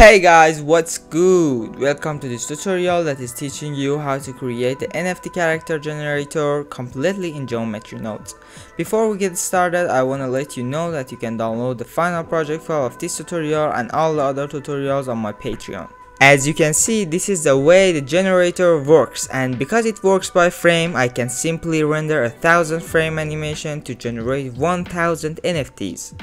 Hey guys, what's good? Welcome to this tutorial that is teaching you how to create the NFT character generator completely in geometry nodes. Before we get started, I want to let you know that you can download the final project file of this tutorial and all the other tutorials on my Patreon. As you can see, this is the way the generator works and because it works by frame, I can simply render a thousand frame animation to generate 1000 NFTs.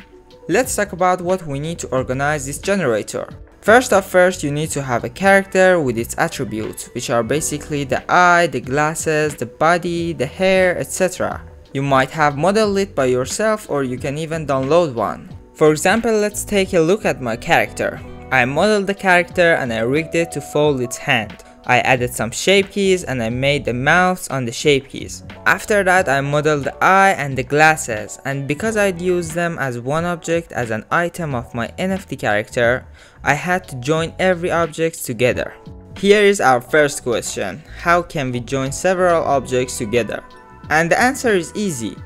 Let's talk about what we need to organize this generator. First off first you need to have a character with its attributes which are basically the eye, the glasses, the body, the hair, etc. You might have modeled it by yourself or you can even download one. For example let's take a look at my character. I modeled the character and I rigged it to fold its hand. I added some shape keys and I made the mouths on the shape keys. After that I modeled the eye and the glasses and because I'd use them as one object as an item of my NFT character, I had to join every object together. Here is our first question, how can we join several objects together? And the answer is easy.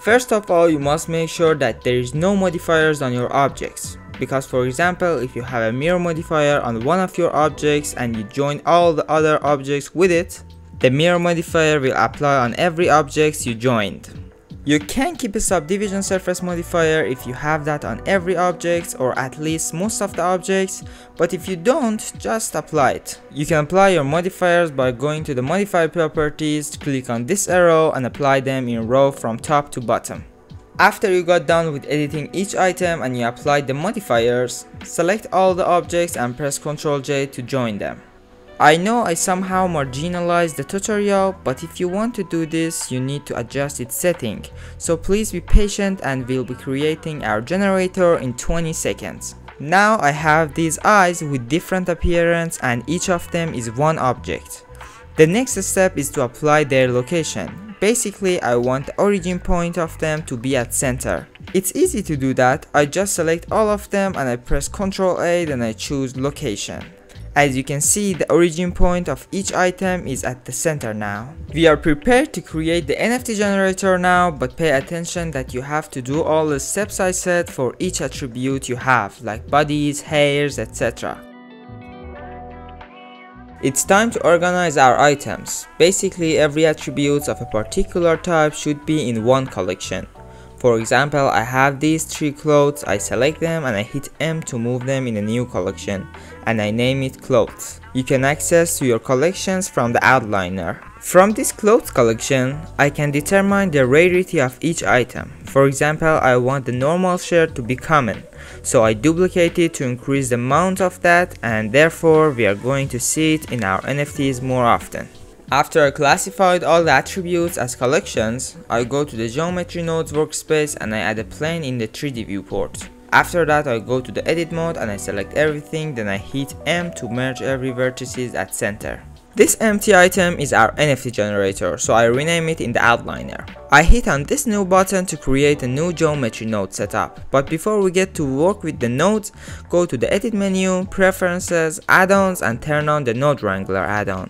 First of all you must make sure that there is no modifiers on your objects because for example if you have a mirror modifier on one of your objects and you join all the other objects with it the mirror modifier will apply on every object you joined. You can keep a subdivision surface modifier if you have that on every object or at least most of the objects, but if you don't, just apply it. You can apply your modifiers by going to the modify properties, click on this arrow and apply them in row from top to bottom. After you got done with editing each item and you applied the modifiers, select all the objects and press Ctrl J to join them. I know I somehow marginalized the tutorial, but if you want to do this, you need to adjust its setting, so please be patient and we'll be creating our generator in 20 seconds. Now I have these eyes with different appearance and each of them is one object. The next step is to apply their location. Basically, I want the origin point of them to be at center. It's easy to do that, I just select all of them and I press Ctrl A then I choose location. As you can see, the origin point of each item is at the center now. We are prepared to create the NFT generator now, but pay attention that you have to do all the steps I said for each attribute you have, like bodies, hairs, etc. It's time to organize our items. Basically every attribute of a particular type should be in one collection. For example, I have these three clothes, I select them and I hit M to move them in a new collection and I name it clothes. You can access to your collections from the outliner. From this clothes collection, I can determine the rarity of each item. For example, I want the normal share to be common, so I duplicate it to increase the amount of that and therefore we are going to see it in our NFTs more often. After I classified all the attributes as collections, I go to the geometry nodes workspace and I add a plane in the 3D viewport. After that I go to the edit mode and I select everything then I hit M to merge every vertices at center. This empty item is our NFT generator, so I rename it in the outliner. I hit on this new button to create a new geometry node setup, but before we get to work with the nodes, go to the edit menu, preferences, add-ons and turn on the node wrangler add-on.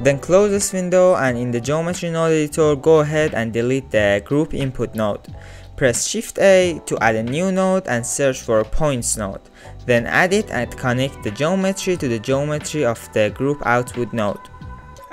Then close this window and in the geometry node editor go ahead and delete the group input node. Press Shift A to add a new node and search for points node. Then add it and connect the geometry to the geometry of the group output node.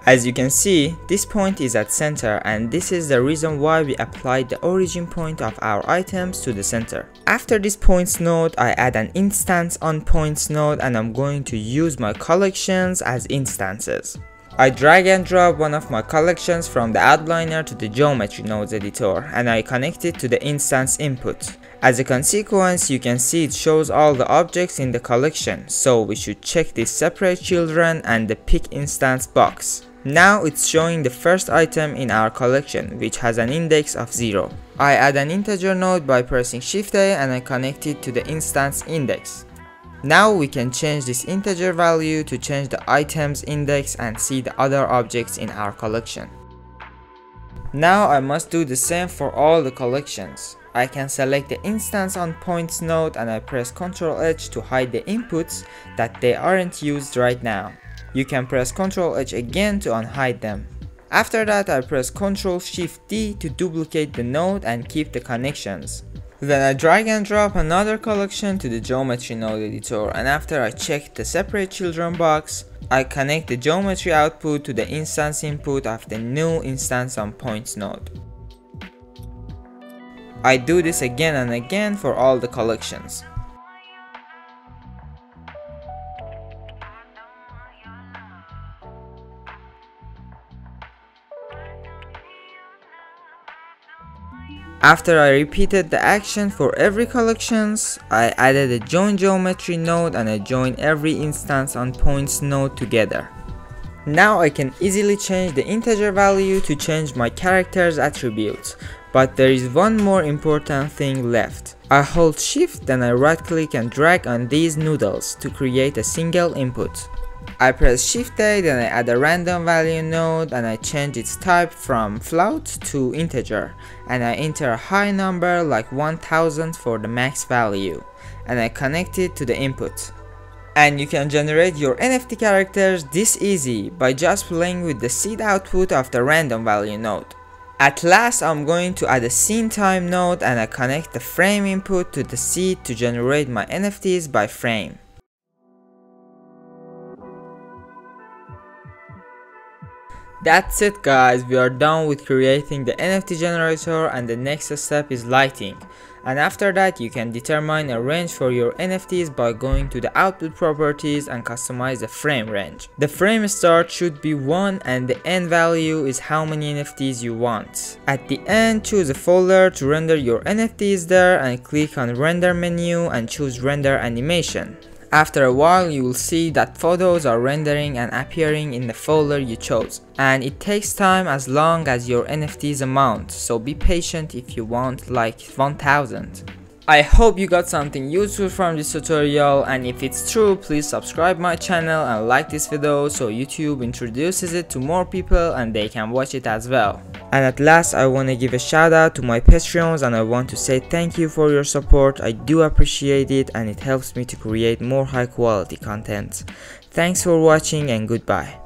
As you can see, this point is at center and this is the reason why we applied the origin point of our items to the center. After this points node, I add an instance on points node and I'm going to use my collections as instances. I drag and drop one of my collections from the outliner to the geometry nodes editor and I connect it to the instance input. As a consequence, you can see it shows all the objects in the collection, so we should check this separate children and the pick instance box. Now it's showing the first item in our collection, which has an index of 0. I add an integer node by pressing shift A and I connect it to the instance index. Now we can change this integer value to change the items index and see the other objects in our collection. Now I must do the same for all the collections. I can select the instance on points node and I press Ctrl H to hide the inputs that they aren't used right now. You can press Ctrl H again to unhide them. After that I press Ctrl Shift D to duplicate the node and keep the connections. Then I drag and drop another collection to the geometry node editor and after I check the separate children box, I connect the geometry output to the instance input of the new instance on points node. I do this again and again for all the collections. After I repeated the action for every collections, I added a join geometry node and I join every instance on points node together. Now I can easily change the integer value to change my character's attributes, but there is one more important thing left. I hold shift then I right click and drag on these noodles to create a single input. I press shift A then I add a random value node and I change its type from float to integer and I enter a high number like 1000 for the max value and I connect it to the input. And you can generate your NFT characters this easy by just playing with the seed output of the random value node. At last I'm going to add a scene time node and I connect the frame input to the seed to generate my NFTs by frame. That's it guys, we are done with creating the NFT generator and the next step is lighting. And after that you can determine a range for your NFTs by going to the output properties and customize the frame range. The frame start should be 1 and the end value is how many NFTs you want. At the end choose a folder to render your NFTs there and click on render menu and choose render animation. After a while you will see that photos are rendering and appearing in the folder you chose and it takes time as long as your NFT's amount so be patient if you want like 1000. I hope you got something useful from this tutorial and if it's true please subscribe my channel and like this video so YouTube introduces it to more people and they can watch it as well. And at last I want to give a shout out to my Patreons and I want to say thank you for your support, I do appreciate it and it helps me to create more high quality content. Thanks for watching and goodbye.